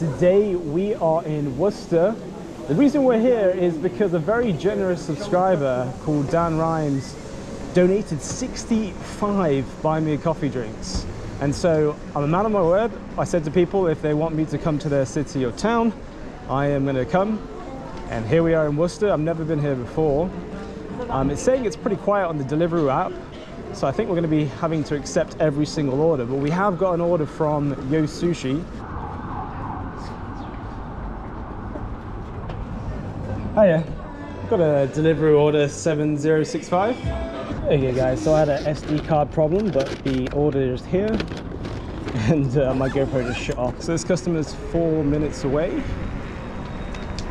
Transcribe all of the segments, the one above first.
Today we are in Worcester. The reason we're here is because a very generous subscriber called Dan Rhymes donated 65 Buy Me a Coffee drinks. And so I'm a man of my word. I said to people if they want me to come to their city or town, I am going to come. And here we are in Worcester. I've never been here before. Um, it's saying it's pretty quiet on the Deliveroo app. So I think we're going to be having to accept every single order. But we have got an order from Yo Sushi. Hiya. Got a delivery order 7065. Okay guys, so I had a SD card problem, but the order is here. And uh, my GoPro just shut off. So this customer's four minutes away.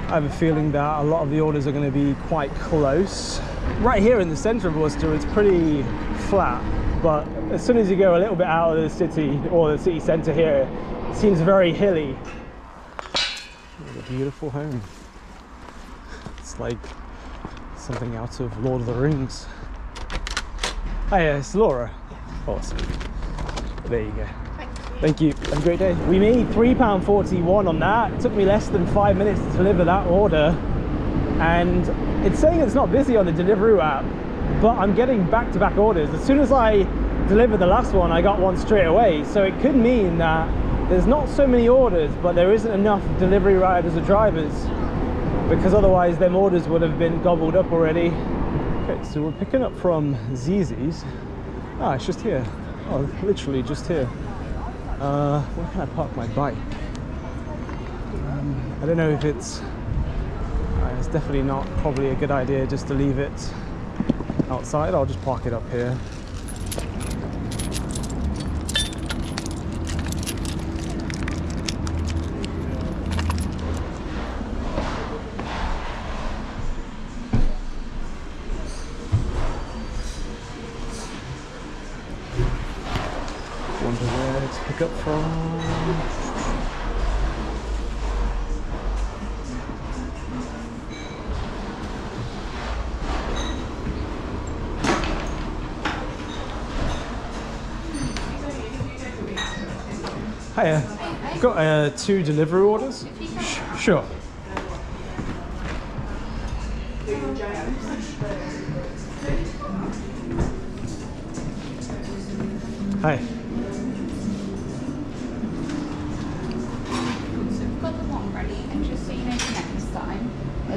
I have a feeling that a lot of the orders are going to be quite close. Right here in the center of Worcester, it's pretty flat, but as soon as you go a little bit out of the city or the city center here, it seems very hilly. What a beautiful home. It's like something out of Lord of the Rings. Hi, uh, it's Laura. Awesome. There you go. Thank you. Have a great day. We made £3.41 on that. It took me less than five minutes to deliver that order. And it's saying it's not busy on the Deliveroo app, but I'm getting back-to-back -back orders. As soon as I delivered the last one, I got one straight away. So it could mean that there's not so many orders, but there isn't enough delivery riders or drivers because otherwise them orders would have been gobbled up already. Okay, so we're picking up from Zizzi's. Ah, it's just here. Oh, literally just here. Uh, where can I park my bike? Um, I don't know if it's... Uh, it's definitely not probably a good idea just to leave it outside. I'll just park it up here. Two delivery orders. Sh sure. Hi.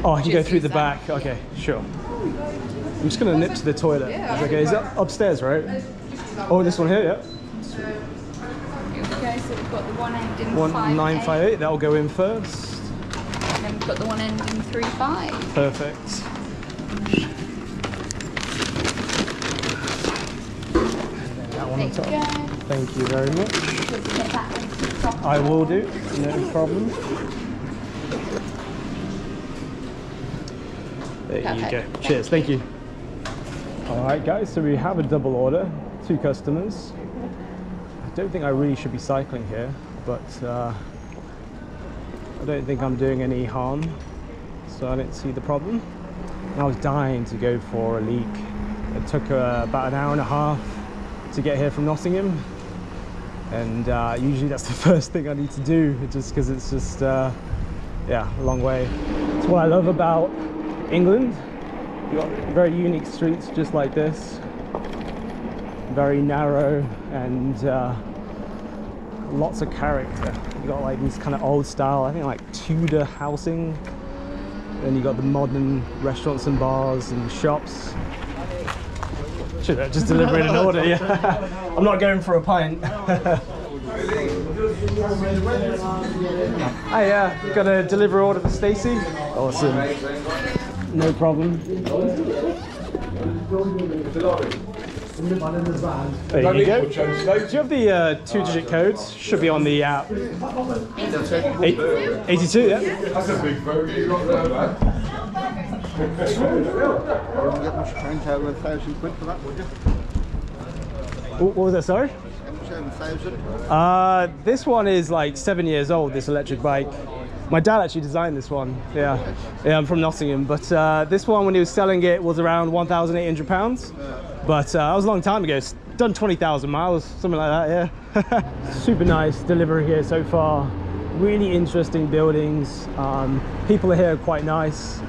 Oh, I can go through the back. Okay, sure. I'm just gonna nip to the toilet. Okay? Is that upstairs, right? Oh, this one here, yeah. 1958, that'll go in first. And then we've got the one ending 35. Perfect. That one on top. Go. Thank you very much. I will do, no problem. There Perfect. you go. Thank Cheers, you. thank you. All right, guys, so we have a double order, two customers. I don't think I really should be cycling here but uh, I don't think I'm doing any harm, so I don't see the problem. I was dying to go for a leak. It took uh, about an hour and a half to get here from Nottingham, and uh, usually that's the first thing I need to do, just because it's just uh, yeah a long way. It's what I love about England. You've got very unique streets just like this, very narrow and uh, lots of character. You got like these kind of old style, I think like Tudor housing. Then you got the modern restaurants and bars and shops. Should have just delivering an order, yeah. I'm not going for a pint. Hi, yeah, uh, got a delivery order for Stacey. Awesome. No problem. There you go. Do you have the uh, two-digit codes? Should be on the app. 82, yeah. That's a big bogey you got there, man. wouldn't get much print out of a thousand quid for that, would you? What what was that, sorry? Get much out of a thousand? Uh, this one is like seven years old, this electric bike. My dad actually designed this one. Yeah, yeah, I'm from Nottingham. But uh, this one, when he was selling it, was around 1,800 pounds. But uh, that was a long time ago. It's done 20,000 miles, something like that. Yeah. Super nice delivery here so far. really interesting buildings. Um, people are here are quite nice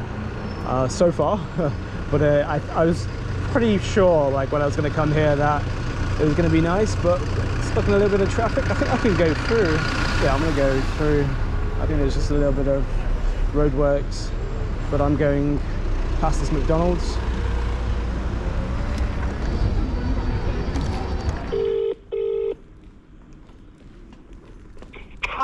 uh, so far, but uh, I, I was pretty sure, like when I was going to come here, that it was going to be nice. But stuck in a little bit of traffic. I think I can go through. Yeah, I'm going to go through. I think there's just a little bit of roadworks, but I'm going past this McDonald's.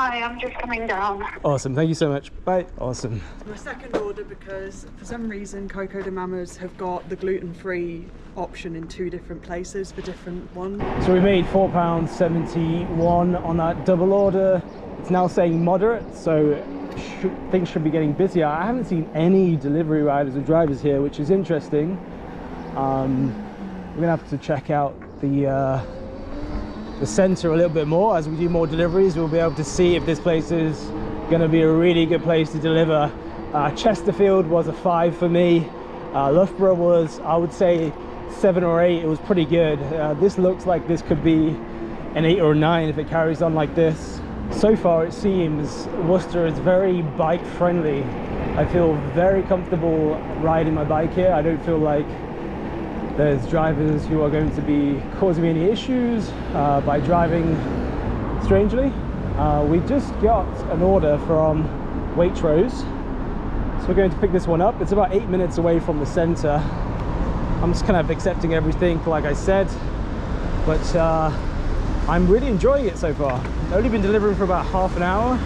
Hi, I'm just coming down. Awesome. Thank you so much. Bye. Awesome. My second order because for some reason Coco di Mamas have got the gluten-free option in two different places for different ones. So we made four pounds seventy-one on that double order. It's now saying moderate, so sh things should be getting busier. I haven't seen any delivery riders or drivers here, which is interesting. Um, we're gonna have to check out the uh, the center a little bit more as we do more deliveries. We'll be able to see if this place is gonna be a really good place to deliver. Uh, Chesterfield was a five for me. Uh, Loughborough was, I would say, seven or eight. It was pretty good. Uh, this looks like this could be an eight or nine if it carries on like this. So far, it seems Worcester is very bike friendly. I feel very comfortable riding my bike here. I don't feel like there's drivers who are going to be causing me any issues uh, by driving strangely. Uh, we just got an order from Waitrose, so we're going to pick this one up. It's about eight minutes away from the center. I'm just kind of accepting everything, like I said, but uh, I'm really enjoying it so far. I've only been delivering for about half an hour,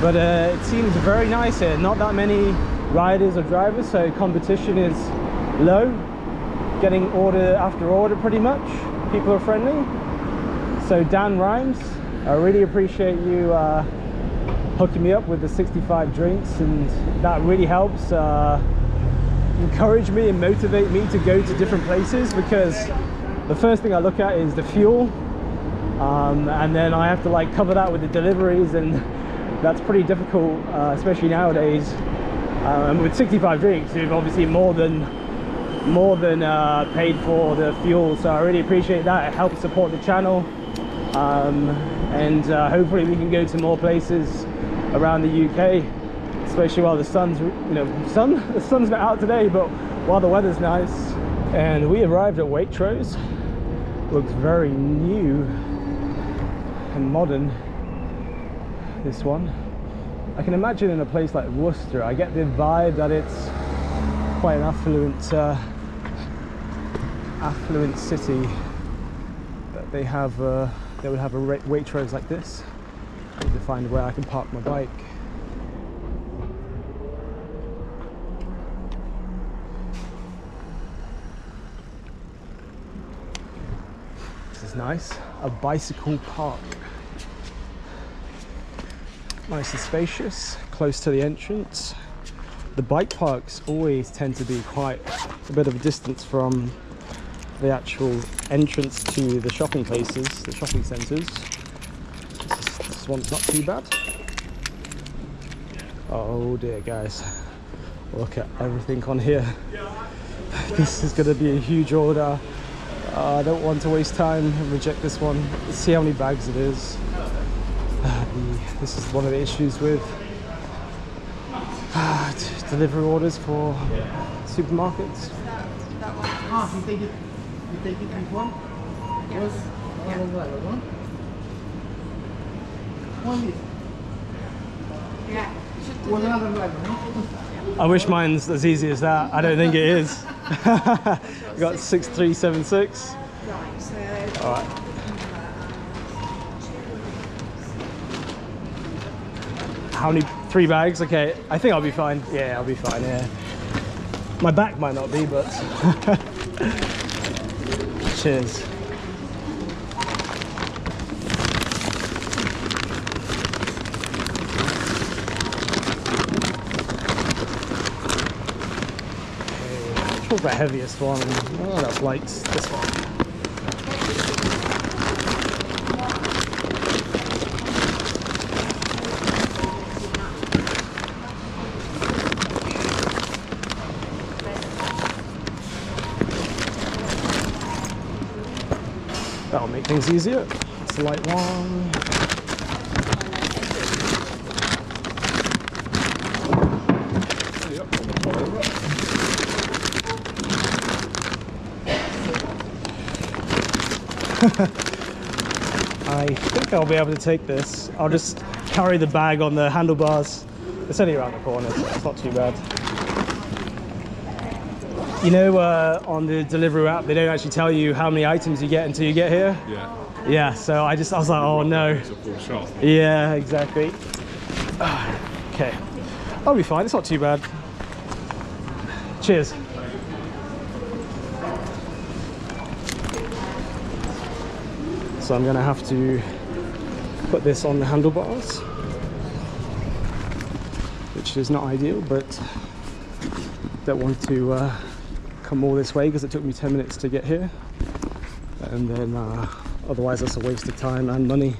but uh, it seems very nice here. Not that many riders or drivers, so competition is low getting order after order pretty much. People are friendly. So Dan Rhymes, I really appreciate you uh, hooking me up with the 65 drinks and that really helps uh, encourage me and motivate me to go to different places because the first thing I look at is the fuel um, and then I have to like cover that with the deliveries and that's pretty difficult uh, especially nowadays and with 65 drinks you've obviously more than more than uh, paid for the fuel so I really appreciate that. It helps support the channel um, and uh, hopefully we can go to more places around the UK especially while the sun's you know sun the sun's not out today but while the weather's nice. And we arrived at Waitrose. Looks very new and modern this one. I can imagine in a place like Worcester I get the vibe that it's quite an affluent uh, affluent city that they have uh, they would have a Waitrose like this. To find where I can park my bike. This is nice. A bicycle park. Nice and spacious close to the entrance the bike parks always tend to be quite a bit of a distance from the actual entrance to the shopping places, the shopping centres. This, this one's not too bad. Oh dear, guys. Look at everything on here. This is going to be a huge order. Uh, I don't want to waste time and reject this one. Let's see how many bags it is. Uh, the, this is one of the issues with delivery orders for supermarkets. Ah, you take it, you take it with one? Yes. One? One is, Yeah. one other driver, no? I wish mine's as easy as that. I don't think it is. We got 6376. Right, so All right. How many? Three bags? Okay. I think I'll be fine. Yeah, I'll be fine. Yeah. My back might not be, but. Cheers. Okay, What's the heaviest one? Oh, that's light. This one. It's easier. It's a light one. I think I'll be able to take this. I'll just carry the bag on the handlebars. It's only around the corner, so it's not too bad. You know, uh, on the delivery app, they don't actually tell you how many items you get until you get here. Yeah. Yeah, so I just, I was like, oh no. It's a full shop. Yeah, exactly. Okay, I'll be fine. It's not too bad. Cheers. So I'm gonna have to put this on the handlebars, which is not ideal, but don't want to uh, come all this way because it took me 10 minutes to get here, and then uh, otherwise that's a waste of time and money.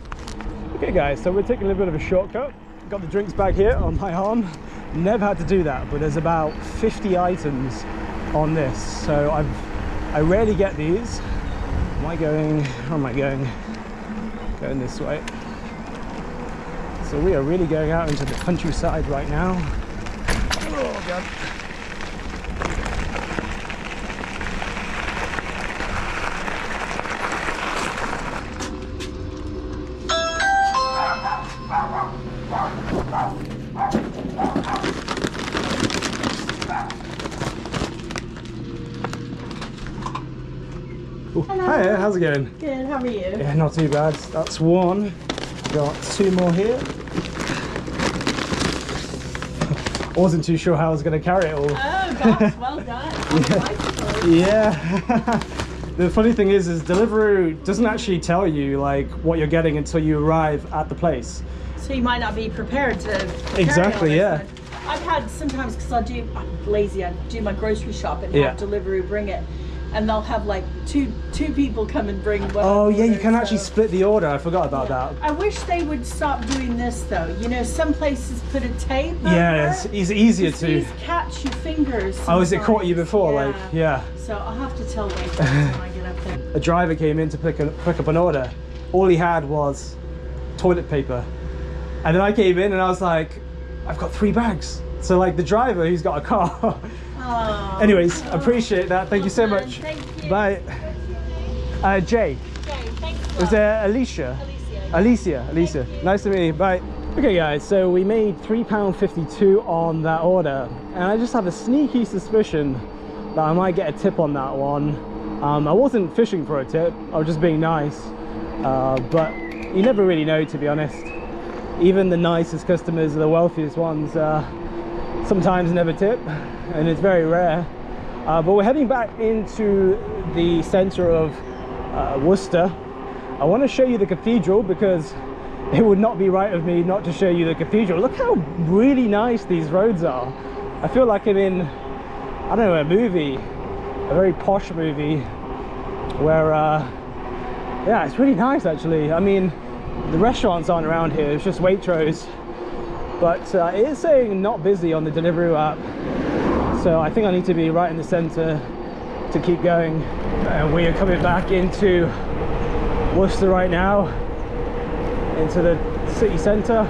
Okay guys, so we're taking a little bit of a shortcut. Got the drinks bag here on my arm. Never had to do that, but there's about 50 items on this. So I've, I rarely get these. Am I going, where am I going? Going this way. So we are really going out into the countryside right now. Oh God. Going? Good, how are you? Yeah, not too bad. That's one. Got two more here. I wasn't too sure how I was going to carry it all. Oh gosh, well done. Yeah. the funny thing is, is Deliveroo doesn't actually tell you like what you're getting until you arrive at the place. So you might not be prepared to Exactly, yeah. I've had sometimes because I do I'm lazy, I do my grocery shop and Yeah. have Deliveroo bring it. And they'll have like two two people come and bring what Oh yeah, you can actually split the order. I forgot about Yeah. that. I wish they would stop doing this though. You know, some places put a tape. Yeah, it's, it, it's easier to. These catch your fingers. Oh, has it caught you sometimes. before? Like, yeah. So I'll have to tell Waitrose when I get up there. a driver came in to pick, a, pick up an order. All he had was toilet paper. And then I came in and I was like, I've got three bags. So like the driver, he's got a car. Oh. Anyways, appreciate that. Thank you so much. Thank you. Bye. Uh, Jay. Was there Alicia? Alicia. Alicia. Nice to meet you. Bye. Okay guys, so we made £3.52 on that order and I just have a sneaky suspicion that I might get a tip on that one. Um, I wasn't fishing for a tip, I was just being nice. Uh, but you never really know to be honest. Even the nicest customers are the wealthiest ones. Uh, sometimes never tip and it's very rare. Uh, but we're heading back into the center of uh, Worcester. I want to show you the cathedral because it would not be right of me not to show you the cathedral. Look how really nice these roads are. I feel like I'm in I don't know a movie a very posh movie where uh, yeah it's really nice actually. I mean the restaurants aren't around here it's just Waitrose. But uh, it is saying not busy on the Deliveroo app so I think I need to be right in the center to keep going and we are coming back into Worcester right now into the city center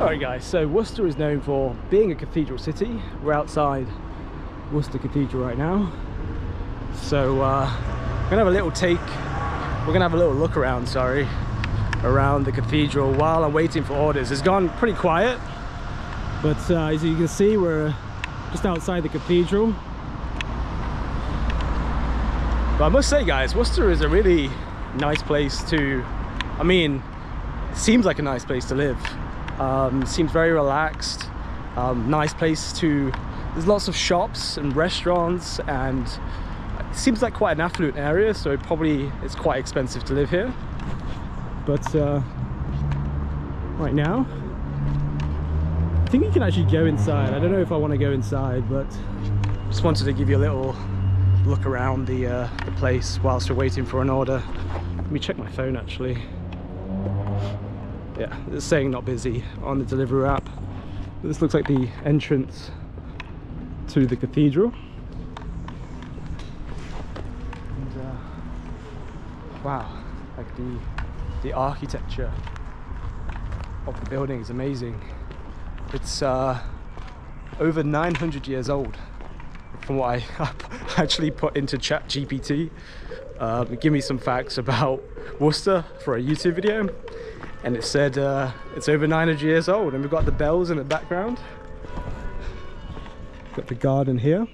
Alright guys, so Worcester is known for being a cathedral city. We're outside Worcester Cathedral right now. So uh, we're gonna have a little take, we're gonna have a little look around, sorry, around the cathedral while I'm waiting for orders. It's gone pretty quiet, but uh, as you can see, we're just outside the cathedral. But I must say guys, Worcester is a really nice place to, I mean, seems like a nice place to live. Um, seems very relaxed, um, nice place to, there's lots of shops and restaurants and seems like quite an affluent area so probably it's quite expensive to live here. But uh, right now, I think you can actually go inside. I don't know if I want to go inside but just wanted to give you a little look around the, uh, the place whilst we're waiting for an order. Let me check my phone actually yeah it's saying not busy on the Deliveroo app but this looks like the entrance to the cathedral and, uh, wow like the the architecture of the building is amazing It's uh, over 900 years old from what I actually put into chat GPT. Uh, give me some facts about Worcester for a YouTube video and it said uh, it's over 900 years old and we've got the bells in the background. Got the garden here.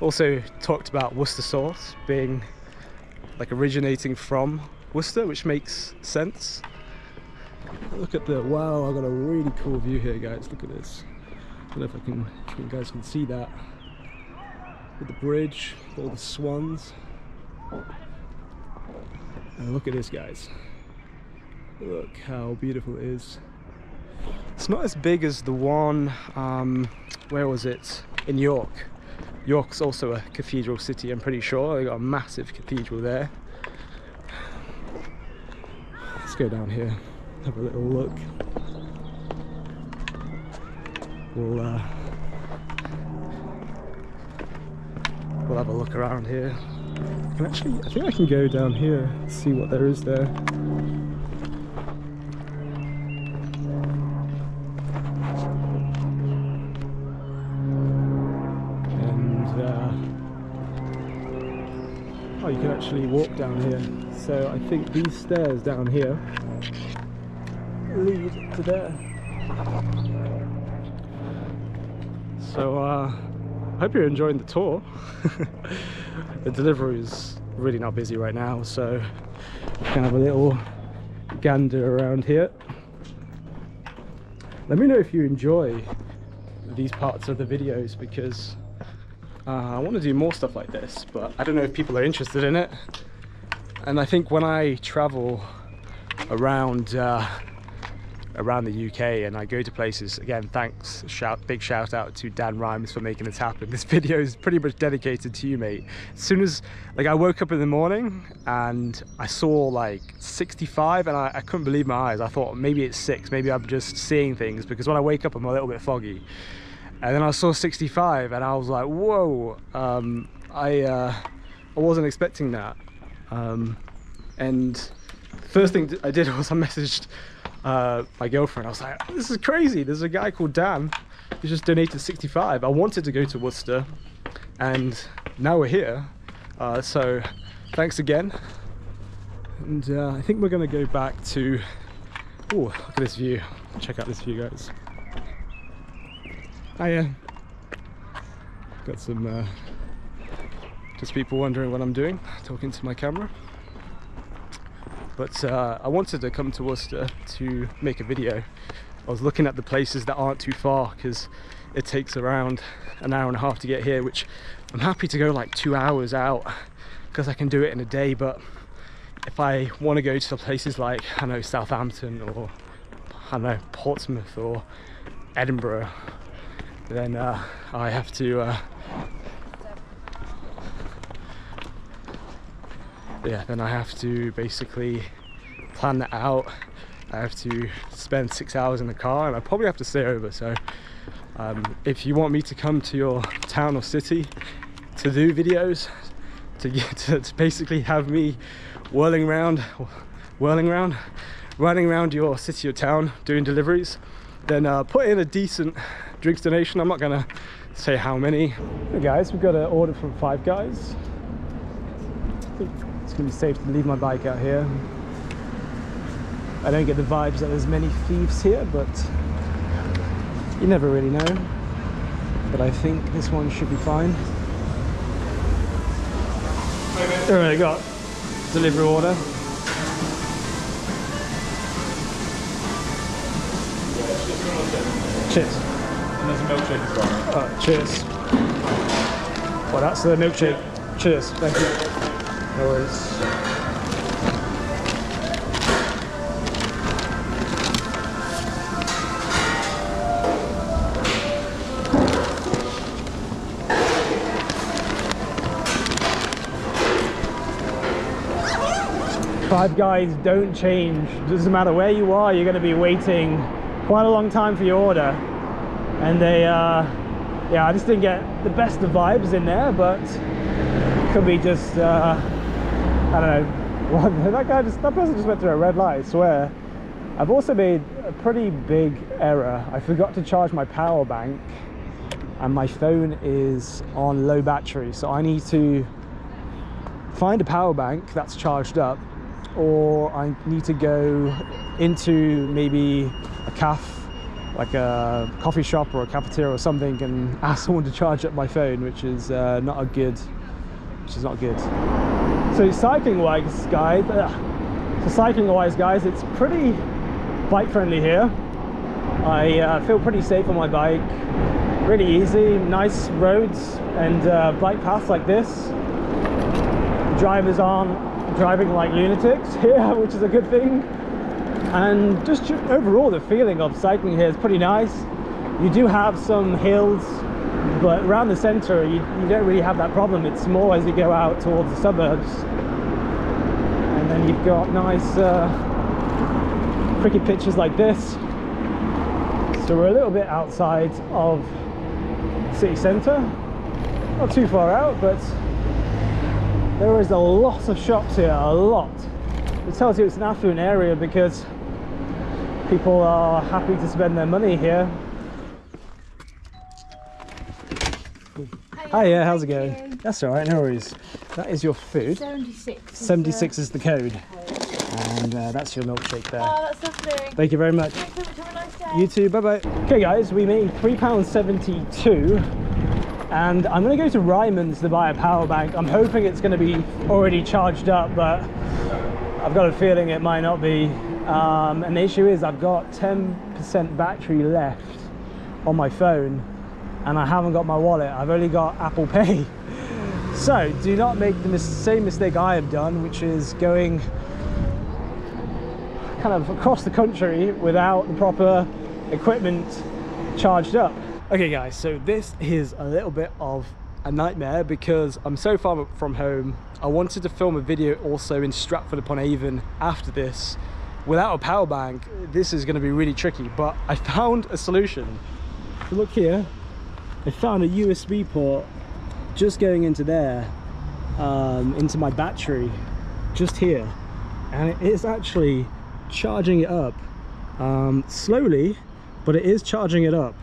Also talked about Worcester sauce being like originating from Worcester, which makes sense. Look at the, wow, I got a really cool view here guys, look at this. I don't know if I can, if you guys can see that. With the bridge, all the swans. And look at this guys. Look how beautiful it is. It's not as big as the one, um, where was it? In York. York's also a cathedral city, I'm pretty sure. They got a massive cathedral there. Let's go down here, have a little look. We'll uh, we'll have a look around here. I can actually, I think I can go down here, see what there is there. And uh, oh, you can actually walk down here. So I think these stairs down here lead to there. So uh, I hope you're enjoying the tour. the delivery is really not busy right now, so can have a little gander around here. Let me know if you enjoy these parts of the videos because uh, I want to do more stuff like this, but I don't know if people are interested in it. And I think when I travel around uh, around the UK and I go to places again thanks shout big shout out to Dan Rhymes for making this happen. This video is pretty much dedicated to you mate. As soon as like I woke up in the morning and I saw like 65 and I, I couldn't believe my eyes. I thought maybe it's six maybe I'm just seeing things because when I wake up I'm a little bit foggy and then I saw 65 and I was like whoa um, I uh, I wasn't expecting that um, and first thing I did was I messaged uh, my girlfriend. I was like, this is crazy. There's a guy called Dan who just donated 65. I wanted to go to Worcester and now we're here. Uh, so thanks again. And uh, I think we're going to go back to, oh, look at this view. Check out this view, guys. Hiya. Got some, uh, just people wondering what I'm doing, talking to my camera but uh, I wanted to come to Worcester to make a video. I was looking at the places that aren't too far because it takes around an hour and a half to get here which I'm happy to go like two hours out because I can do it in a day but if I want to go to places like I know Southampton or I know Portsmouth or Edinburgh then uh, I have to uh, yeah, then I have to basically plan that out. I have to spend six hours in the car and I probably have to stay over. So um, if you want me to come to your town or city to do videos, to, get, to, to basically have me whirling around, whirling around, running around your city or town doing deliveries, then uh, put in a decent drinks donation. I'm not gonna say how many. Hey guys, we've got an order from Five Guys. It's gonna be safe to leave my bike out here. I don't get the vibes that there's many thieves here, but you never really know. But I think this one should be fine. Alright, got delivery order. Cheers. Milkshake as well. Oh, cheers. Well, that's the milkshake. Cheers. Thank you. No worries. Five Guys don't change. Doesn't matter where you are, you're going to be waiting quite a long time for your order. And they, uh, yeah, I just didn't get the best of vibes in there, but could be just, uh, I don't know. What, that guy just, that person just went through a red light, I swear. I've also made a pretty big error. I forgot to charge my power bank and my phone is on low battery. So I need to find a power bank that's charged up or I need to go into maybe a cafe, like a coffee shop or a cafeteria or something and ask someone to charge up my phone, which is uh, not a good, which is not good. So cycling wise, guys, ugh. so cycling wise, guys, it's pretty bike friendly here. I uh, feel pretty safe on my bike. Really easy, nice roads and uh, bike paths like this. Drivers aren't driving like lunatics here, which is a good thing. And just overall, the feeling of cycling here is pretty nice. You do have some hills, but around the center, you, you don't really have that problem. It's more as you go out towards the suburbs. And then you've got nice uh, cricket pitches like this. So we're a little bit outside of city centre. Not too far out, but there is a lot of shops here, a lot. It tells you it's an affluent area because people are happy to spend their money here. Hi, yeah, how's it going? That's all right, no worries. That is your food. 76. 76 is the code. And uh, that's your milkshake there. Oh, that's lovely. Thank you very much. Thanks so much. Have a nice day. You too, bye bye. Okay, guys, we made £3.72 and I'm going to go to Ryman's to buy a power bank. I'm hoping it's going to be already charged up, but I've got a feeling it might not be. Um, and the issue is, I've got 10% battery left on my phone and I haven't got my wallet. I've only got Apple Pay. So, do not make the mis- same mistake I have done, which is going kind of across the country without the proper equipment charged up. Okay guys, so this is a little bit of a nightmare because I'm so far from home. I wanted to film a video also in Stratford upon Avon after this. Without a power bank, this is going to be really tricky, but I found a solution. Look here, I found a USB port just going into there, um, into my battery, just here. And it is actually charging it up um, slowly, but it is charging it up.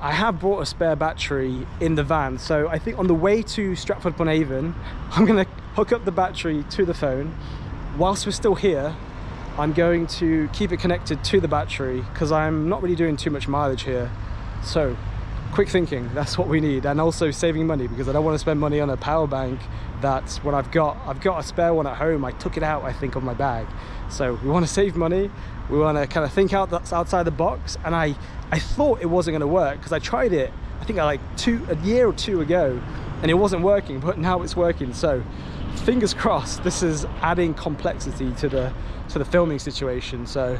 I have brought a spare battery in the van, so I think on the way to Stratford upon Avon, I'm gonna hook up the battery to the phone. Whilst we're still here, I'm going to keep it connected to the battery because I'm not really doing too much mileage here. So, quick thinking, that's what we need. And also saving money because I don't want to spend money on a power bank that's what I've got. I've got a spare one at home. I took it out, I think, of my bag. So we want to save money. We want to kind of think out that's outside the box. And I, I thought it wasn't going to work because I tried it, I think like two, a year or two ago, and it wasn't working, but now it's working. So fingers crossed, this is adding complexity to the, to the filming situation. So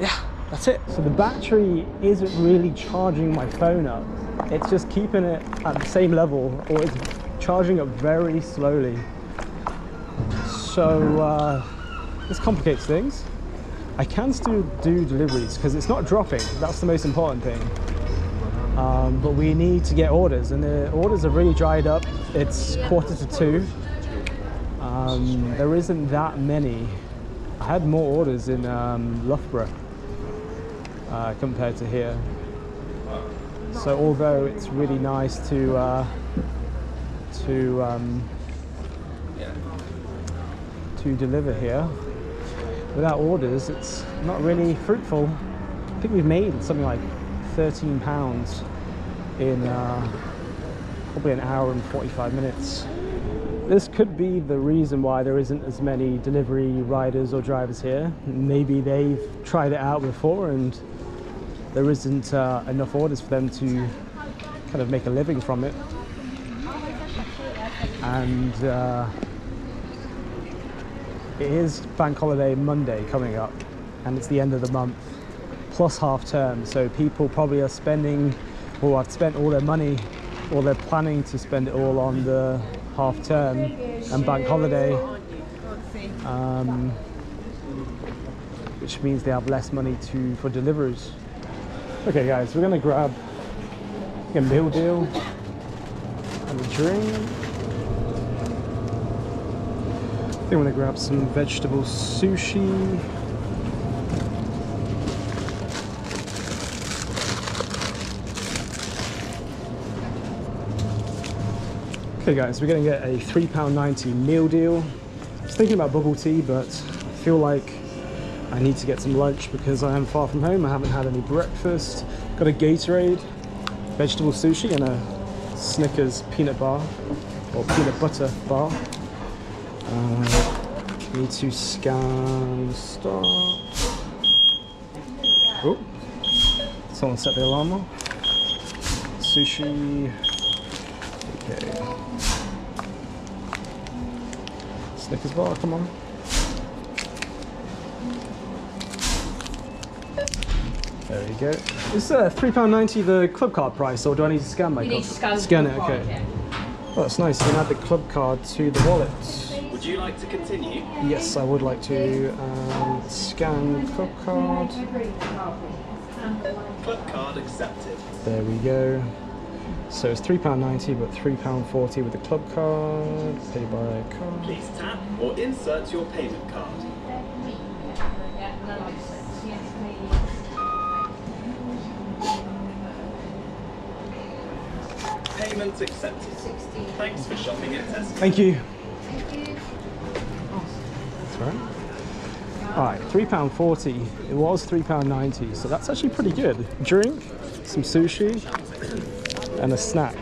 yeah, that's it. So the battery isn't really charging my phone up. It's just keeping it at the same level or it's charging up very slowly. So uh, this complicates things. I can still do deliveries because it's not dropping. That's the most important thing. Um, but we need to get orders and the orders have really dried up. It's quarter to two. Um, there isn't that many. I had more orders in um, Loughborough uh, compared to here. So although it's really nice to uh, to um, to deliver here, without orders, it's not really fruitful. I think we've made something like 13 pounds in uh, probably an hour and 45 minutes. This could be the reason why there isn't as many delivery riders or drivers here. Maybe they've tried it out before and there isn't uh, enough orders for them to kind of make a living from it. And uh, it is bank holiday Monday coming up, and it's the end of the month, plus half term. So people probably are spending, or have spent all their money, or they're planning to spend it all on the half term and bank holiday, um, which means they have less money to for deliveries. Okay, guys, we're gonna grab a meal deal and a drink. I think I'm gonna grab some vegetable sushi, Okay guys, we're gonna get a £3.90 meal deal. I was thinking about bubble tea, but I feel like I need to get some lunch because I am far from home. I haven't had any breakfast. Got a Gatorade, vegetable sushi, and a Snickers peanut bar, or peanut butter bar. Uh, need to scan start. Oh, someone set the alarm off. Sushi. Okay. Snickers bar, come on. There we go. Is uh, £3.90 the club card price, or do I need to scan my You card? need to scan, scan it, okay. yeah. Oh, that's nice. You can add the club card to the wallet. Would you like to continue? Yes, I would like to um, scan club card. Club card accepted. There we go. So it's £3.90 but £3.40 with the club card. Pay by card. Please tap or insert your payment card. Payment accepted. Thanks for shopping at Tesco. Thank you. That's all right. All right, £3.40. It was £3.90, so that's actually pretty good. Drink, some sushi, and a snack.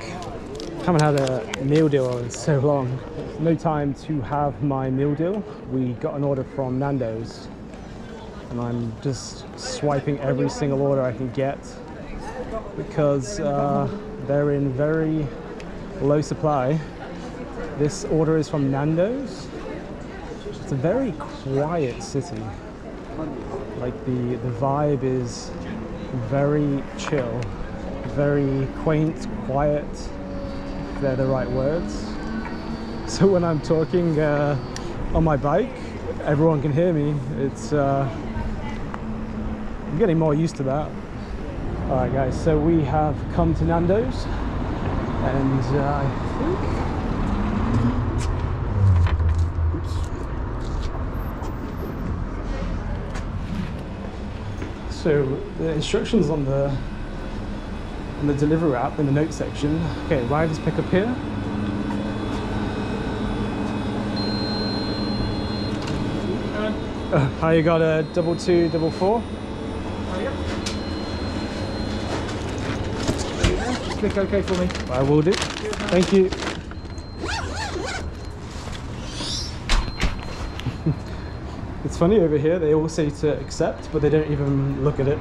Haven't had a meal deal in so long. No time to have my meal deal. We got an order from Nando's, and I'm just swiping every single order I can get because uh, they're in very low supply. This order is from Nando's. It's a very quiet city. Like the, the vibe is very chill, very quaint, quiet. If they're the right words. So when I'm talking uh, on my bike, everyone can hear me. It's uh, I'm getting more used to that. All right, guys. So we have come to Nando's, and uh, I think So the instructions on the on the delivery app in the note section. Okay, riders pick up here. Uh, how you got a double two, double four? Just click OK for me. I will do. Thank you. it's funny over here, they all say to accept, but they don't even look at it.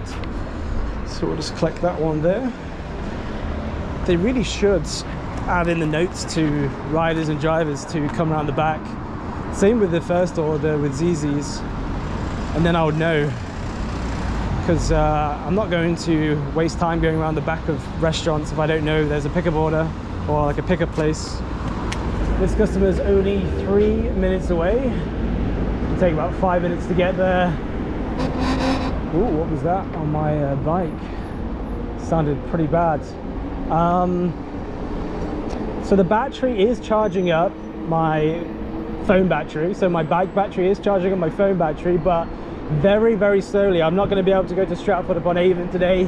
So we'll just click that one there. They really should add in the notes to riders and drivers to come around the back. Same with the first order with Zizzi's, and then I would know because uh, I'm not going to waste time going around the back of restaurants if I don't know there's a pickup order or like a pickup place. This customer is only three minutes away. It'll take about five minutes to get there. Ooh, what was that on my uh, bike? Sounded pretty bad. Um, so the battery is charging up my phone battery. So my bike battery is charging up my phone battery, but very, very slowly. I'm not going to be able to go to Stratford upon Avon today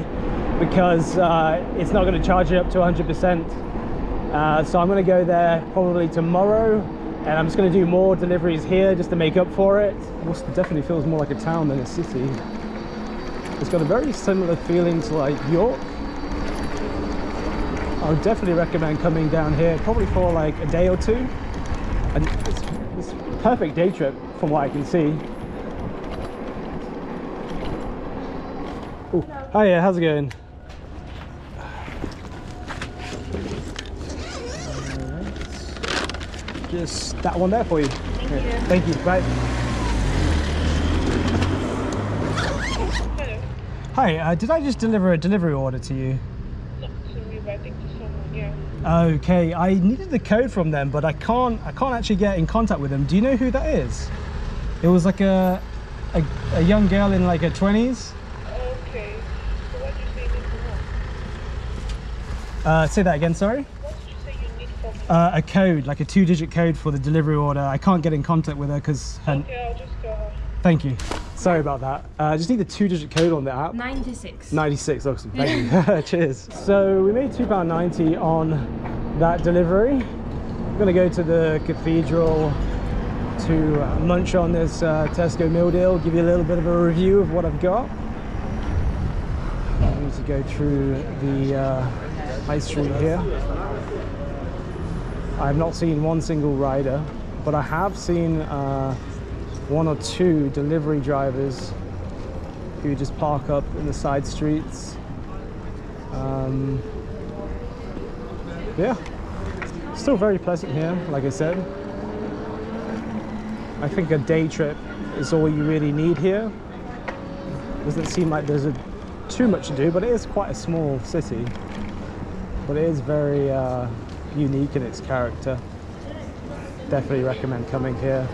because uh, it's not going to charge it up to 100%. Uh, so I'm going to go there probably tomorrow and I'm just going to do more deliveries here just to make up for it. Worcester definitely feels more like a town than a city. It's got a very similar feeling to like York. I would definitely recommend coming down here probably for like a day or two. And it's, it's a perfect day trip from what I can see. Oh, hiya, how's it going? Just that one there for you. Thank you. Thank you. Bye. Hi, uh, did I just deliver a delivery order to you? Okay, I needed the code from them, but I can't. I can't actually get in contact with them. Do you know who that is? It was like a a, a young girl in like her twenties. Okay. So what do you say you need? Uh, say that again. Sorry. What did you say you need from me? Uh, a code, like a two-digit code for the delivery order. I can't get in contact with her because. Okay, I'll just her. Thank you. Sorry about that. Uh, I just need the two-digit code on the app. 96. 96, awesome. Thank you. Cheers. So we made £2.90 on that delivery. I'm gonna go to the cathedral to uh, munch on this uh, Tesco meal deal, give you a little bit of a review of what I've got. I need to go through the uh, high street here. I have not seen one single rider, but I have seen uh, one or two delivery drivers who just park up in the side streets. Um, yeah, still very pleasant here, like I said. I think a day trip is all you really need here. Doesn't seem like there's a, too much to do, but it is quite a small city. But it is very uh, unique in its character. Definitely recommend coming here.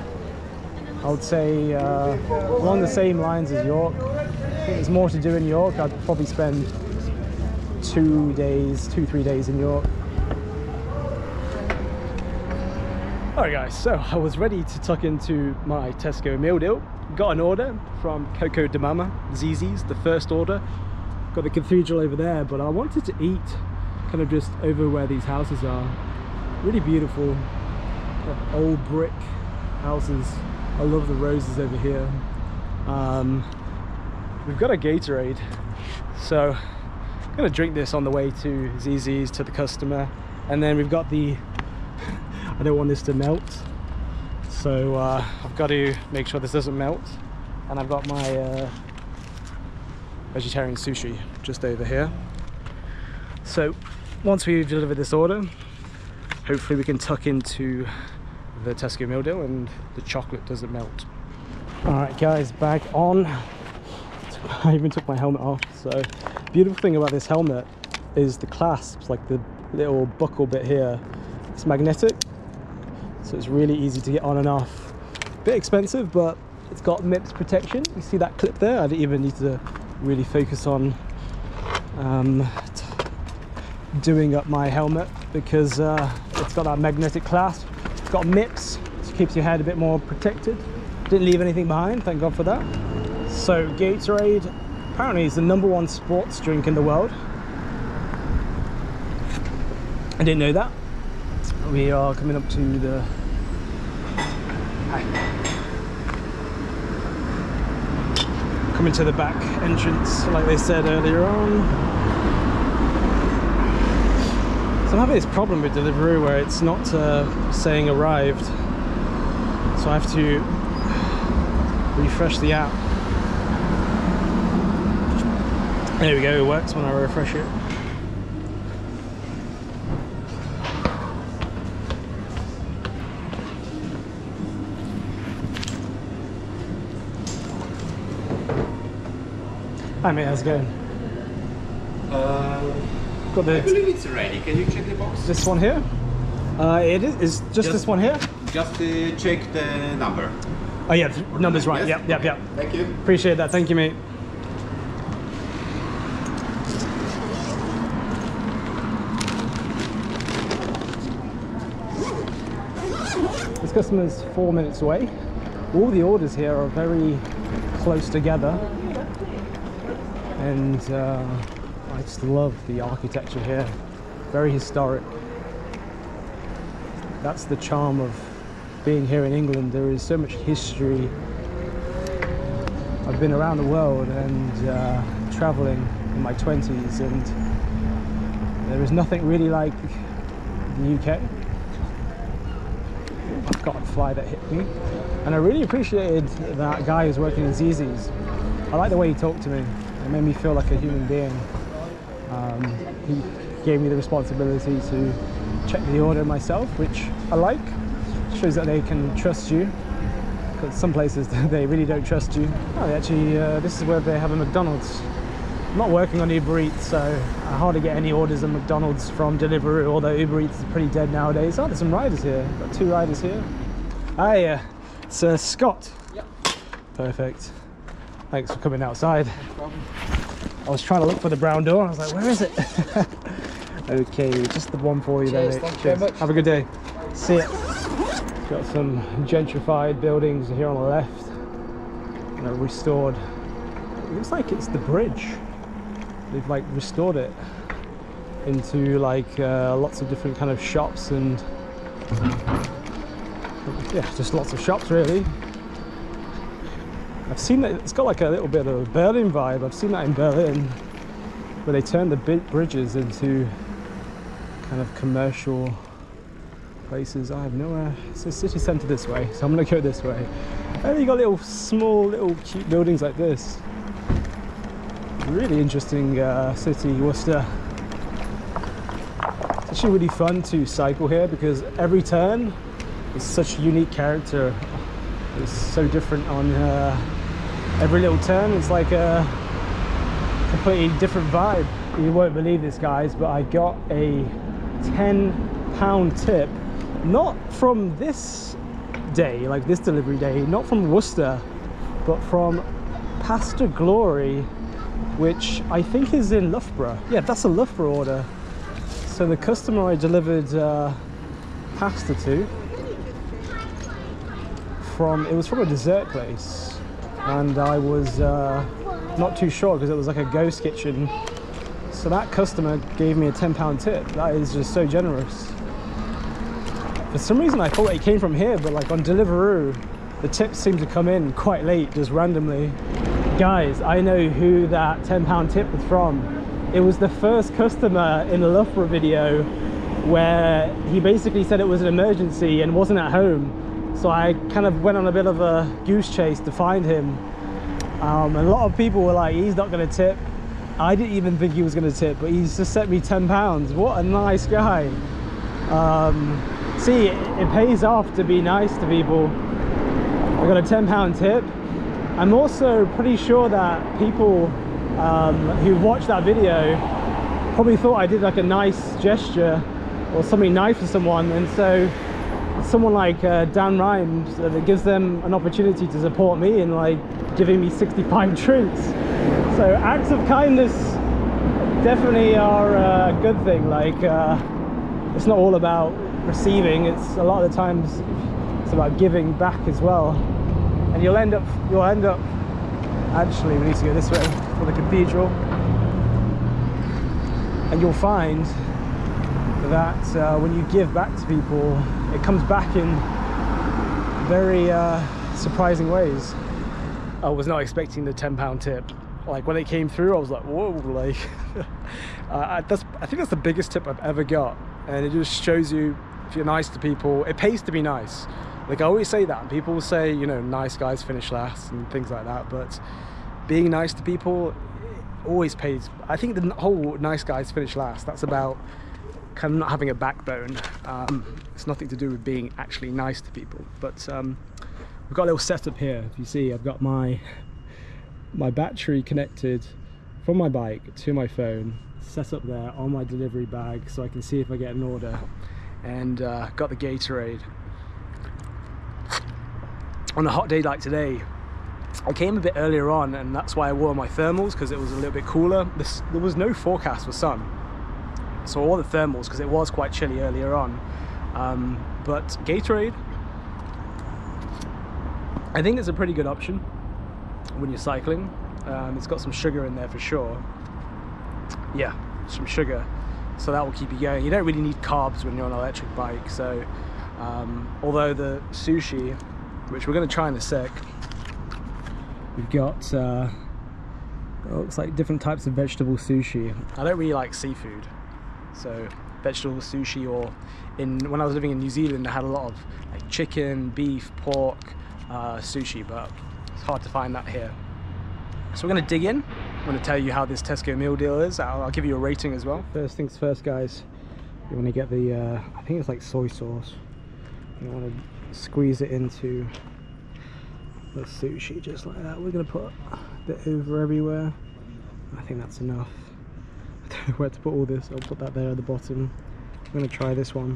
I would say uh, along the same lines as York. There's more to do in York. I'd probably spend two days, two, three days in York. Alright guys, so I was ready to tuck into my Tesco meal deal. Got an order from Coco di Mama, Zizzi's, the first order. Got the cathedral over there, but I wanted to eat kind of just over where these houses are. Really beautiful, kind of old brick houses. I love the roses over here. Um, we've got a Gatorade, so I'm gonna drink this on the way to Zizzi's to the customer. And then we've got the I don't want this to melt so uh, I've got to make sure this doesn't melt and I've got my uh, vegetarian sushi just over here so once we've delivered this order hopefully we can tuck into the Tesco meal deal and the chocolate doesn't melt. Alright guys back on. I even took my helmet off. So beautiful thing about this helmet is the clasps like the little buckle bit here. It's magnetic so it's really easy to get on and off. Bit expensive but it's got MIPS protection. You see that clip there? I didn't even need to really focus on um, doing up my helmet because uh, it's got that magnetic clasp it's got MIPS which keeps your head a bit more protected. Didn't leave anything behind thank god for that. So Gatorade apparently is the number one sports drink in the world. I didn't know that. We are coming up to the coming to the back entrance like they said earlier on so I'm having this problem with Deliveroo where it's not uh, saying arrived. So I have to refresh the app. There we go it works when I refresh it. Hi mate, how's it going? Got I believe it's ready. Can you check the box? this one here. Uh, it is, is just, Just- this one here. Just uh, check the number. Oh yeah, the number's right. Yes? Yep, yep, yep. Thank you. Appreciate that. Thank you, mate. This customer's four minutes away. All the orders here are very close together, and uh, just love the architecture here. Very historic. That's the charm of being here in England. There is so much history I've been around the world and uh, traveling in my 20s, and there is nothing really like the UK. I've got a fly that hit me, and I really appreciated that guy who's working in Zizzi's. I like the way he talked to me. It made me feel like a human being. Um, he gave me the responsibility to check the order myself, which I like. Shows that they can trust you because some places they really don't trust you. Oh, they actually, uh, this is where they have a McDonald's. I'm not working on Uber Eats, so I hardly get any orders of McDonald's from Deliveroo, although Uber Eats is pretty dead nowadays. Oh, there's some riders here. Got two riders here. Hi, uh, it's uh, Scott. Yep. Perfect. Thanks for coming outside. I was trying to look for the brown door. I was like, where is it? okay, just the one for you Cheers, there. mate. thank you very much. Have a good day. See ya. Got some gentrified buildings here on the left. And a restored. It looks like it's the bridge. They've like restored it into like uh, lots of different kind of shops and yeah, just lots of shops really. I've seen that it's got like a little bit of a Berlin vibe. I've seen that in Berlin where they turn the bridges into kind of commercial places. I have nowhere. It's a city centre this way, so I'm gonna go this way. And you got little small, little cute buildings like this. Really interesting uh, city, Worcester. It's actually really fun to cycle here because every turn is such a unique character. It's so different on uh, every little turn. It's like a completely different vibe. You won't believe this, guys, but I got a 10 pound tip, not from this day, like this delivery day, not from Worcester, but from Pasta Glory, which I think is in Loughborough. Yeah, that's a Loughborough order. So the customer I delivered uh, pasta to from it was from a dessert place and I was uh, not too sure because it was like a ghost kitchen. So that customer gave me a 10 pound tip. That is just so generous. For some reason I thought it came from here but like on Deliveroo the tips seem to come in quite late just randomly. Guys I know who that 10 pound tip was from. It was the first customer in the Loughborough video where he basically said it was an emergency and wasn't at home so I kind of went on a bit of a goose chase to find him. Um, a lot of people were like, he's not going to tip. I didn't even think he was going to tip, but he's just sent me 10 pounds. What a nice guy. Um, see, it, it pays off to be nice to people. I got a 10 pound tip. I'm also pretty sure that people um, who watched that video probably thought I did like a nice gesture or something nice for someone. And so someone like uh, Dan Rhymes uh, that gives them an opportunity to support me in like giving me 65 treats. So acts of kindness definitely are a good thing. Like uh, it's not all about receiving. It's a lot of the times it's about giving back as well. And you'll end up you'll end up actually we need to go this way for the cathedral. And you'll find that uh, when you give back to people, it comes back in very uh, surprising ways. I was not expecting the 10 pound tip. Like when it came through, I was like, whoa, like, uh, that's, I think that's the biggest tip I've ever got. And it just shows you, if you're nice to people, it pays to be nice. Like I always say that, and people will say, you know, nice guys finish last and things like that, but being nice to people always pays. I think the whole nice guys finish last, that's about kind of not having a backbone. Um, it's nothing to do with being actually nice to people. But um, we've got a little setup here. If you see, I've got my my battery connected from my bike to my phone, set up there on my delivery bag so I can see if I get an order. And uh, got the Gatorade. On a hot day like today, I came a bit earlier on and that's why I wore my thermals because it was a little bit cooler. This, there was no forecast for sun so all the thermals because it was quite chilly earlier on. Um, but Gatorade I think it's a pretty good option when you're cycling. Um, it's got some sugar in there for sure. Yeah some sugar. So that will keep you going. You don't really need carbs when you're on an electric bike. So um, although the sushi which we're going to try in a sec we've got uh, looks like different types of vegetable sushi. I don't really like seafood so vegetable sushi or in when I was living in New Zealand I had a lot of like chicken beef pork uh, sushi but it's hard to find that here. So we're going to dig in. I'm to tell you how this Tesco meal deal is. I'll, I'll give you a rating as well. First things first guys you want to get the uh, I think it's like soy sauce. You want to squeeze it into the sushi just like that. We're going to put a bit over everywhere. I think that's enough where to put all this. I'll put that there at the bottom. I'm going to try this one.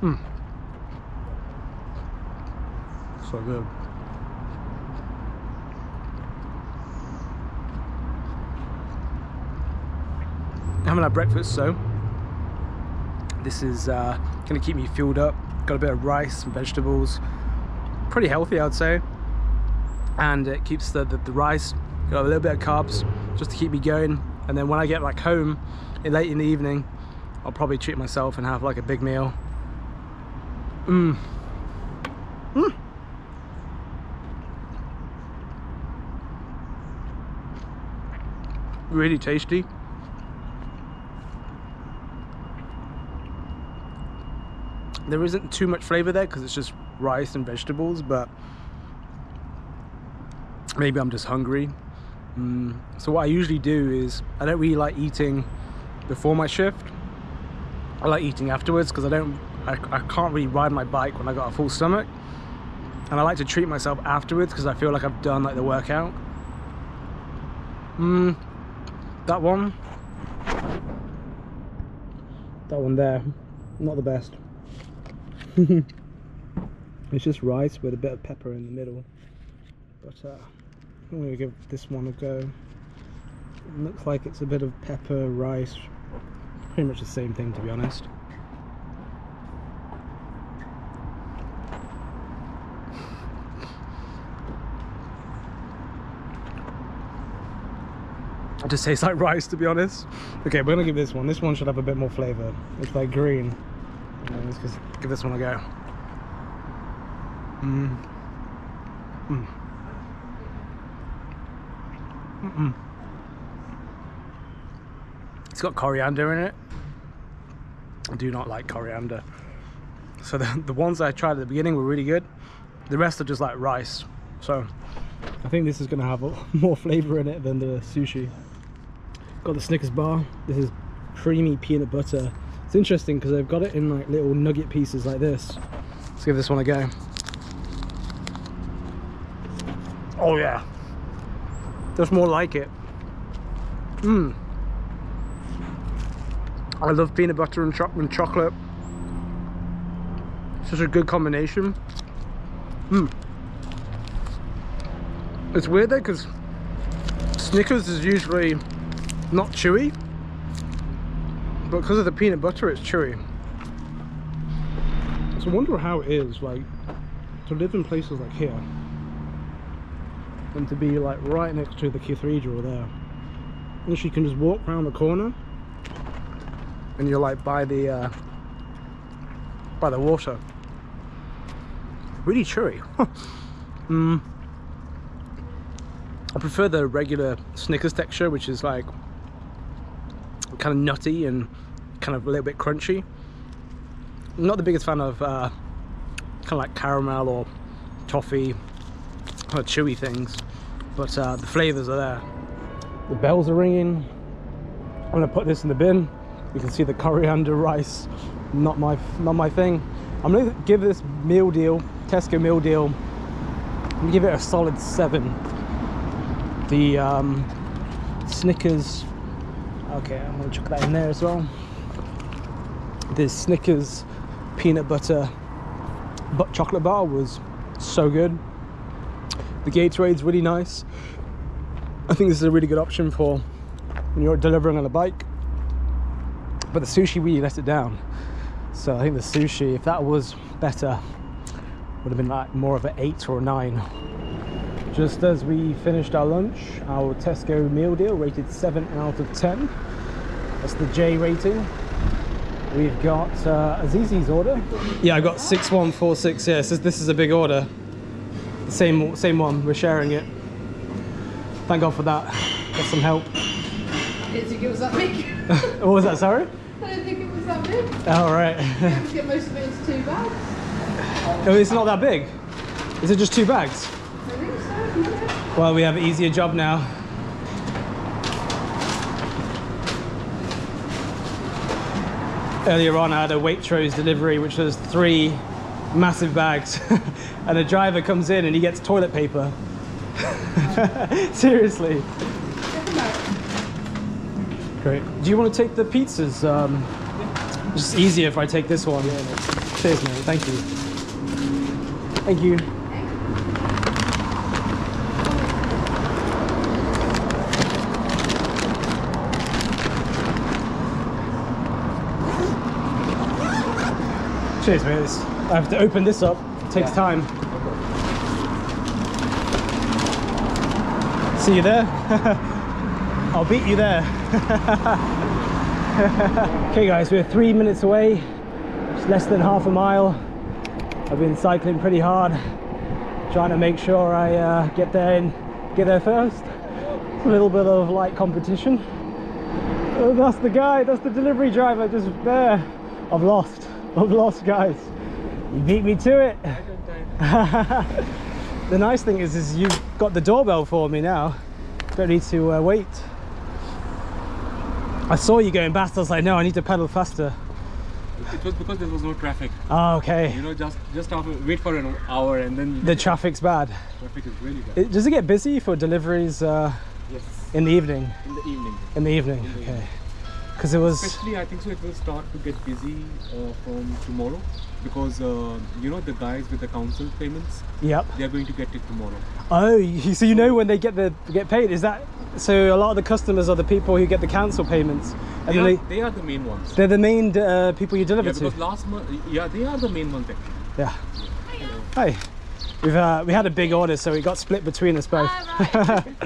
Hmm. So good. I haven't had breakfast, so this is uh, going to keep me fueled up. Got a bit of rice and vegetables. Pretty healthy, I'd say. And it keeps the, the, the rice got a little bit of carbs just to keep me going and then when I get back home late in the evening I'll probably treat myself and have like a big meal. Mmm. Mmm. Really tasty. There isn't too much flavor there because it's just rice and vegetables, but maybe I'm just hungry. Mm. So what I usually do is I don't really like eating before my shift. I like eating afterwards because I don't I, I can't really ride my bike when I got a full stomach. And I like to treat myself afterwards because I feel like I've done like the workout. Mmm. That one. That one there. Not the best. it's just rice with a bit of pepper in the middle. But uh, I'm going to give this one a go. It looks like it's a bit of pepper, rice, pretty much the same thing to be honest. It just tastes like rice to be honest. Okay, we're gonna give this one. This one should have a bit more flavour. It's like green. Let's just give this one a go. Mmm. Mmm. Mm -mm. It's got coriander in it. I do not like coriander. So the, the ones I tried at the beginning were really good. The rest are just like rice. So I think this is going to have a, more flavor in it than the sushi. Got the Snickers bar. This is creamy peanut butter. It's interesting because they've got it in like little nugget pieces like this. Let's give this one a go. Oh yeah. Just more like it. Mmm. I love peanut butter and, cho and chocolate. Such a good combination. Mmm. It's weird though because Snickers is usually not chewy. But because of the peanut butter it's chewy. So I wonder how it is like to live in places like here and to be like right next to the cathedral there. And you can just walk around the corner and you're like by the uh, by the water. Really chewy. mm. I prefer the regular Snickers texture, which is like kind of nutty and kind of a little bit crunchy. I'm not the biggest fan of uh, kind of like caramel or toffee or chewy things, but uh, the flavors are there. The bells are ringing. I'm gonna put this in the bin. You can see the coriander rice, not my not my thing. I'm gonna give this meal deal, Tesco meal deal, I'm give it a solid seven. The um, Snickers, okay, I'm gonna chuck that in there as well. The Snickers peanut butter but chocolate bar was so good. The Gatorade's really nice. I think this is a really good option for when you're delivering on a bike. But the sushi really let it down. So I think the sushi, if that was better, would have been like more of an eight or a nine. Just as we finished our lunch, our Tesco meal deal rated seven out of 10. That's the J rating. We've got uh, Azizi's order. Yeah, I got 6146 here. Says this is a big order. Same, same one, we're sharing it. Thank God for that. Got some help. I didn't think it was that big. what was that, sorry? I didn't think it was that big. All right. Let's get most of it into two bags. oh, it's not that big. Is it just two bags? I think so, yeah. Well, we have an easier job now. Earlier on, I had a Waitrose delivery, which was three massive bags. and a driver comes in and he gets toilet paper. Seriously. Great. Do you want to take the pizzas? Um, it's easier if I take this one. Cheers, mate. Thank you. Thank you. Cheers, mate. I have to open this up. It takes time. See you there? I'll beat you there. okay guys, we're three minutes away. It's less than half a mile. I've been cycling pretty hard, trying to make sure I uh, get there and get there first. It's a little bit of light competition. Oh, that's the guy, that's the delivery driver just there. I've lost, I've lost guys. You beat me to it. the nice thing is, is you've got the doorbell for me now. Don't need to uh, wait. I saw you going fast. I was like, no, I need to pedal faster. It was because there was no traffic. Oh, okay. You know, just just after wait for an hour and then The traffic's bad. traffic is really bad. It, does it get busy for deliveries uh, yes, in the evening? in the evening. In the evening, the okay. Because it was. Especially, I think so. It will start to get busy uh, from tomorrow because uh, you know the guys with the council payments, Yep. they are going to get it tomorrow. Oh, so you know when they get the get paid? Is that so? A lot of the customers are the people who get the council payments, and They are, they, they are the main ones. they're the main uh, people you deliver Yeah, to. last month, yeah, they are the main ones actually. Yeah. Hey, we've uh, we had a big order, so it got split between us both.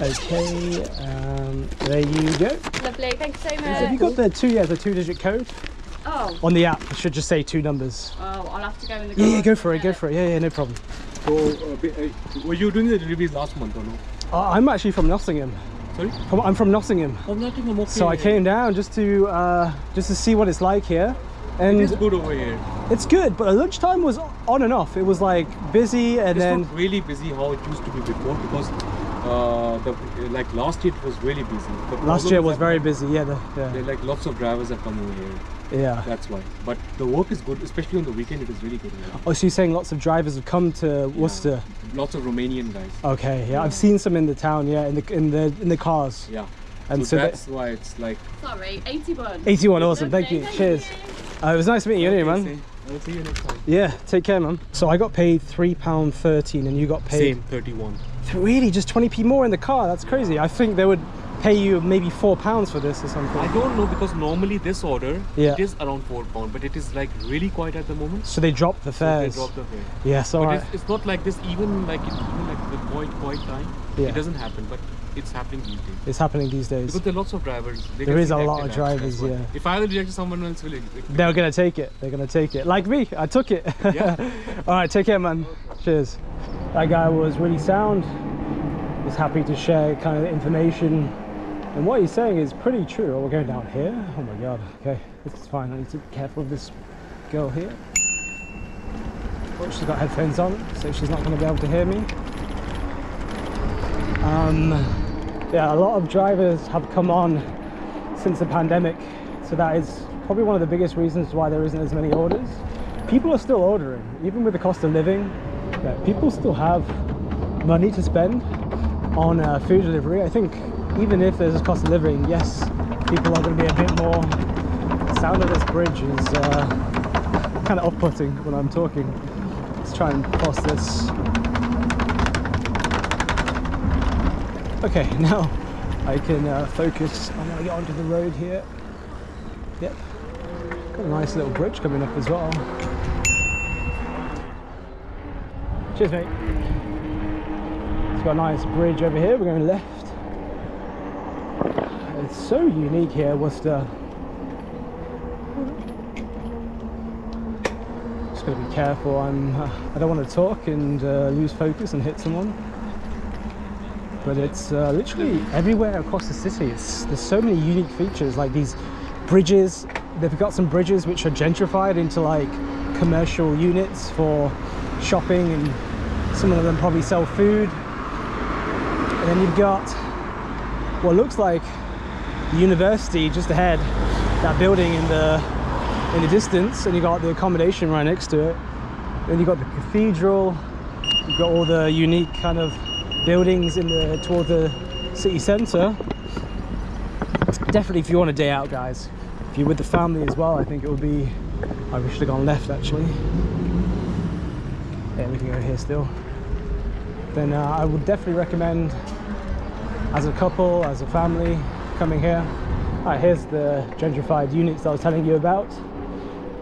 okay, um, there you go. Lovely, thank you so much. Have you got the two? Yeah, the two-digit code Oh, on the app. It should just say two numbers. oh, I'll have to go in the Yeah, yeah, go for it. and Go for it. Yeah, yeah, no problem. So, uh, uh, were you doing the deliveries last month or no? Uh, I'm actually from Nottingham. Sorry? I'm from Nottingham, Oh, nothing. I'm okay. so I came down just to uh, just to see what it's like here, and It is good over here. it's good. But the lunchtime was on and off. It was like busy, and It's then not really busy how it used to be before because uh, the, like last year it was really busy. The last year was very busy. Yeah, the, yeah. Like lots of drivers have come over here. Yeah. That's why. But the work is good, especially on the weekend. It is really good. Work. Oh, so you're saying lots of drivers have come to Worcester? Lots of Romanian guys. Okay. Yeah, yeah, I've seen some in the town. Yeah, in the in the in the cars. Yeah. And so, so that's that, why it's like. Sorry, 81. 81. Awesome. Thank you. Thank Cheers. You. Uh, it was nice meeting you, anyway, man. See. I'll see you next time. Yeah. Take care, man. So I got paid three pound thirteen, and you got paid. Same, thirty-one. 280, just 20p more in the car. That's crazy. I think they would pay you maybe four pounds for this or something. I don't know because normally this order yeah. it is around four pound, but it is like really quiet at the moment. So they dropped the fares. So they the fare. Yeah, so it's, it's, not like this even like even like the quiet quiet time. Yeah. It doesn't happen, but it's happening these days. It's happening these days. Because there are lots of drivers. There a lot of drivers, yeah. If I will reject someone else will They're gonna take it. They're gonna take it. Like me, I took it. Yeah. All right, take care, man. Cheers. That guy was really sound. He's happy to share kind of information, and what he's saying is pretty true. Oh, we're going down here. Oh my god. Okay, this is fine. I need to be careful of this girl here. Oh, she's got headphones on, so she's not going to be able to hear me. Um, yeah, a lot of drivers have come on since the pandemic, so that is probably one of the biggest reasons why there isn't as many orders. People are still ordering, even with the cost of living. Yeah, people still have money to spend on uh, food delivery. I think even if there's a cost of living, yes, people are going to be a bit more. The sound of this bridge is uh, kind of off-putting when I'm talking. Let's try and cross this. Okay, now I can uh, focus. I'm gonna get onto the road here. Yep. Got a nice little bridge coming up as well. Cheers, mate. It's got a nice bridge over here. We're going left. It's so unique here, Worcester. Just got to be careful. I'm. Uh, I don't want to talk and uh, lose focus and hit someone but it's uh, literally everywhere across the city. It's, there's so many unique features, like these bridges. They've got some bridges which are gentrified into like commercial units for shopping, and some of them probably sell food. And then you've got what looks like the university just ahead, that building in the in the distance, and you've got the accommodation right next to it. Then you've got the cathedral. You've got all the unique kind of buildings in the toward the city centre. Definitely, if you want a day out, guys. If you're with the family as well, I think it would be. I should have gone left actually. Yeah, we can go here still. Then uh, I would definitely recommend, as a couple, as a family, coming here. Alright, here's the gentrified units I was telling you about.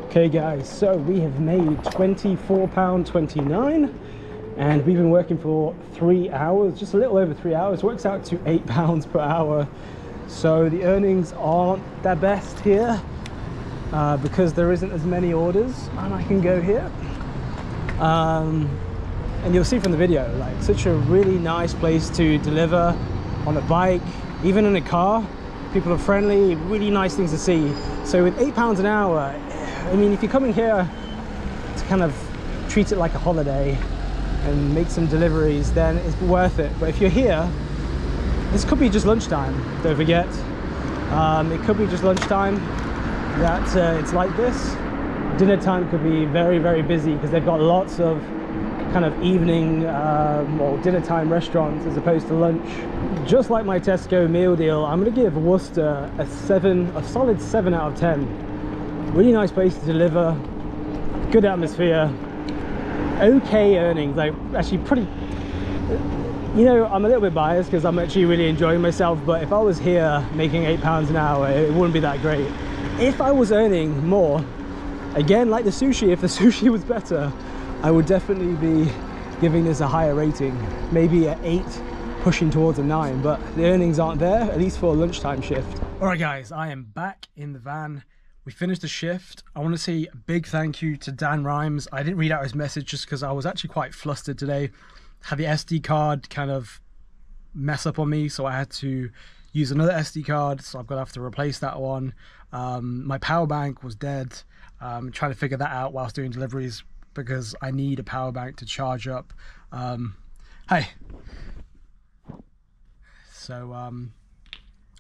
Okay, guys, so we have made £24.29 and we've been working for three hours, just a little over three hours. Works out to eight pounds per hour. So the earnings aren't their best here uh, because there isn't as many orders, and I can go here. Um, and you'll see from the video, like such a really nice place to deliver on a bike, even in a car. People are friendly, really nice things to see. So with eight pounds an hour, I mean, if you're coming here to kind of treat it like a holiday and make some deliveries, then it's worth it. But if you're here, this could be just lunchtime, don't forget. Um, it could be just lunchtime that uh, it's like this. Dinner time could be very, very busy because they've got lots of kind of evening um, or dinner time restaurants as opposed to lunch. Just like my Tesco meal deal, I'm going to give Worcester a 7, a solid 7 out of 10. Really nice place to deliver, good atmosphere, okay earnings, like actually pretty you know i'm a little bit biased because i'm actually really enjoying myself but if i was here making eight pounds an hour it wouldn't be that great. If i was earning more again like the sushi if the sushi was better i would definitely be giving this a higher rating maybe an eight pushing towards a nine but the earnings aren't there at least for a lunchtime shift. All right guys i am back in the van we finished the shift. I want to say a big thank you to Dan Rhymes. I didn't read out his message just because I was actually quite flustered today. Had the SD card kind of mess up on me, so I had to use another SD card. So I've got to have to replace that one. Um, my power bank was dead. Um, trying to figure that out whilst doing deliveries because I need a power bank to charge up. Um, hey. So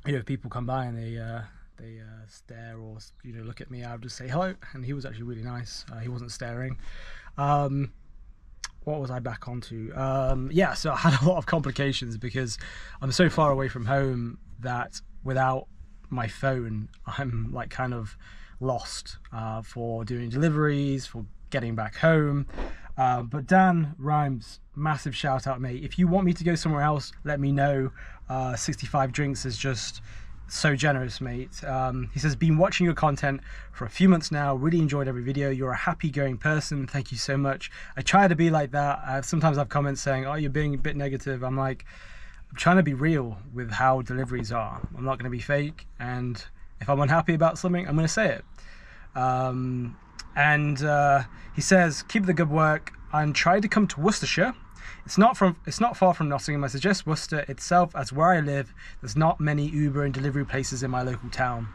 you know, if people come by and they uh, they uh, stare or you know look at me, I would just say hello. And he was actually really nice. Uh, he wasn't staring. Um, what was I back onto? Um, yeah, so I had a lot of complications because I'm so far away from home that without my phone, I'm like kind of lost uh, for doing deliveries, for getting back home. Uh, but Dan Rhymes, massive shout out, mate. If you want me to go somewhere else, let me know. Uh, 65 drinks is just so generous, mate. Um, he says, been watching your content for a few months now. Really enjoyed every video. You're a happy going person. Thank you so much. I try to be like that. Uh, sometimes I've comments saying, oh, you're being a bit negative. I'm like, I'm trying to be real with how deliveries are. I'm not going to be fake. And if I'm unhappy about something, I'm going to say it. Um, and uh, he says, keep the good work and try to come to Worcestershire it's not from it's not far from Nottingham. I suggest Worcester itself as where I live. There's not many Uber and delivery places in my local town.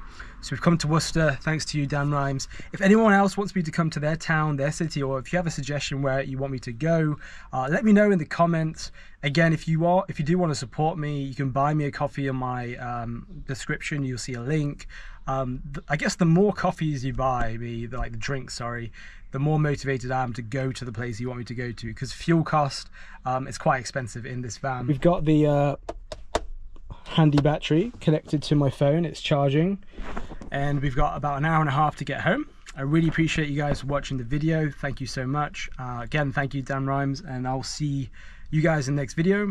So we've come to Worcester thanks to you, Dan Rhymes. If anyone else wants me to come to their town, their city, or if you have a suggestion where you want me to go, uh, let me know in the comments. Again, if you are, if you do want to support me, you can buy me a coffee in my um, description. You'll see a link. Um, I guess the more coffees you buy, the like the drinks, sorry, the more motivated I am to go to the place you want me to go to because fuel cost um, is quite expensive in this van. We've got the uh, handy battery connected to my phone, it's charging, and we've got about an hour and a half to get home. I really appreciate you guys watching the video. Thank you so much. Uh, again, thank you, Dan Rhymes, and I'll see you guys in the next video.